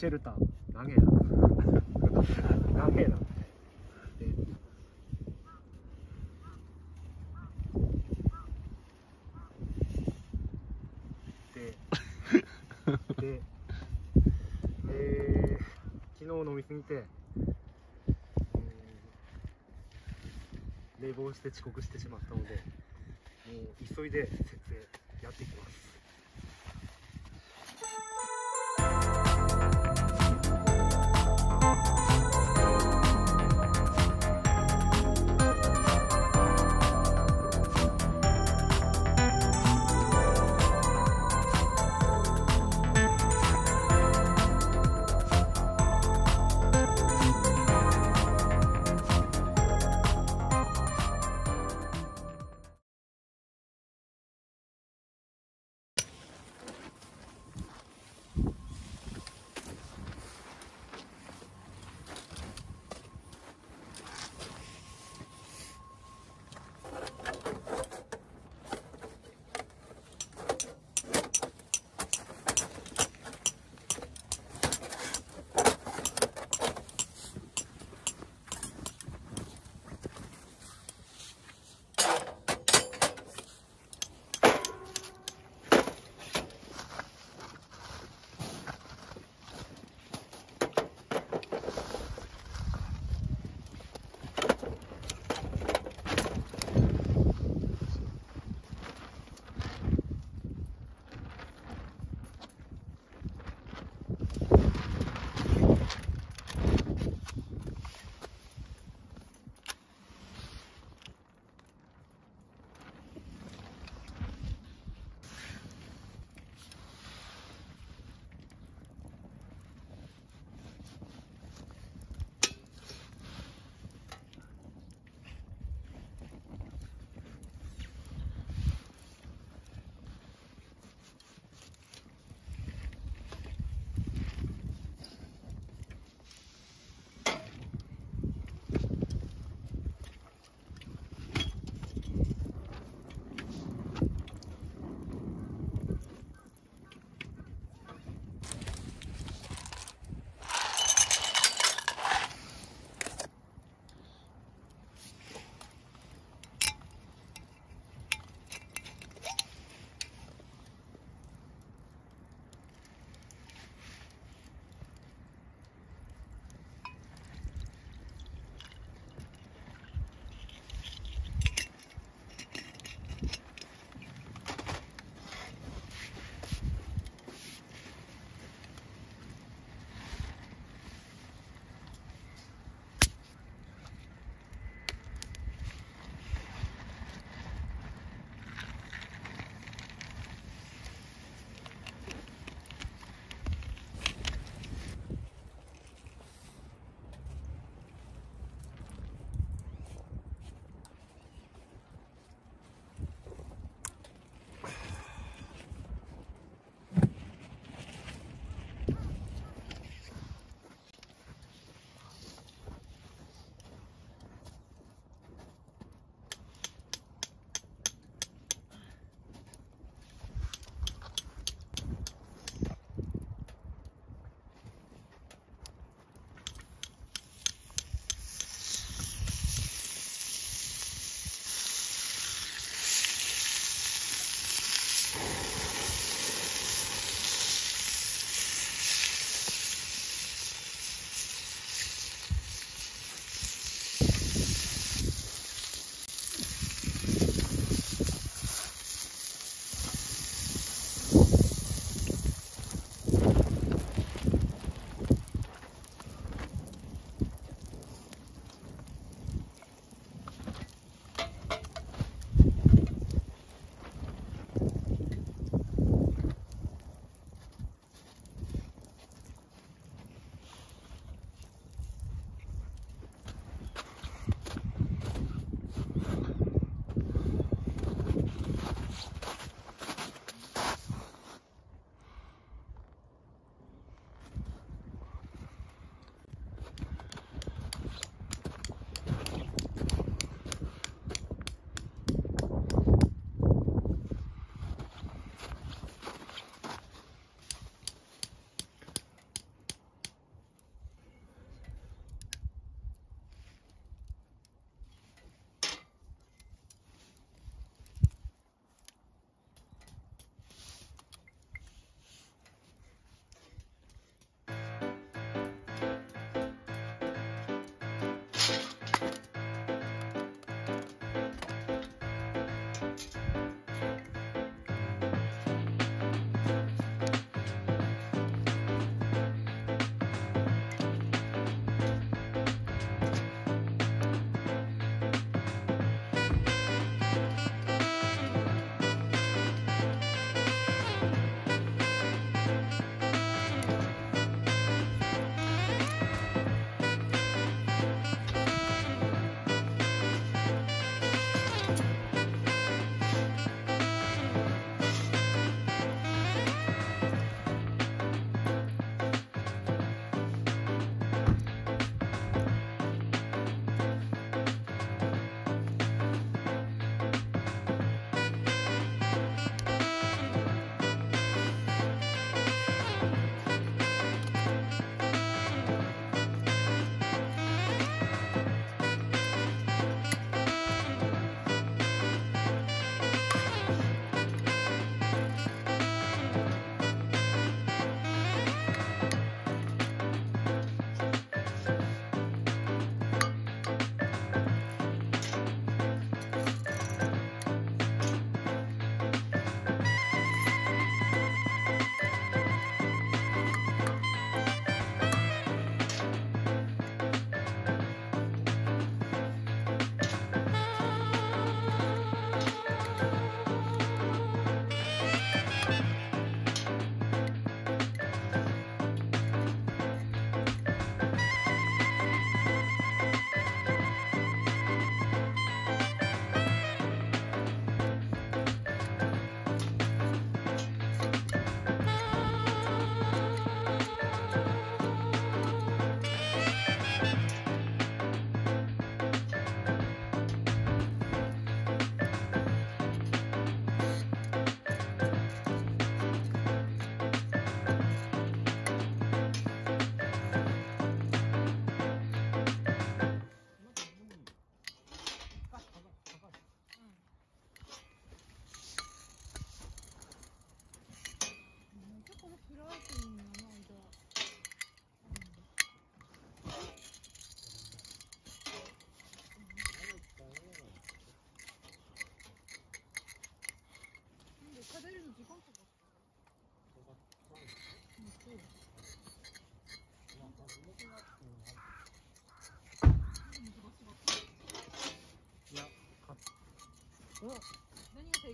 シェルター。長えな。長えな。でででえー、昨日飲みすぎて、えー寝坊して遅刻してしまったのでもう急いで設営やっていきます。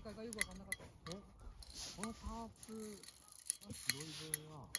解がよく分かんなかった。このパーツの白い部分は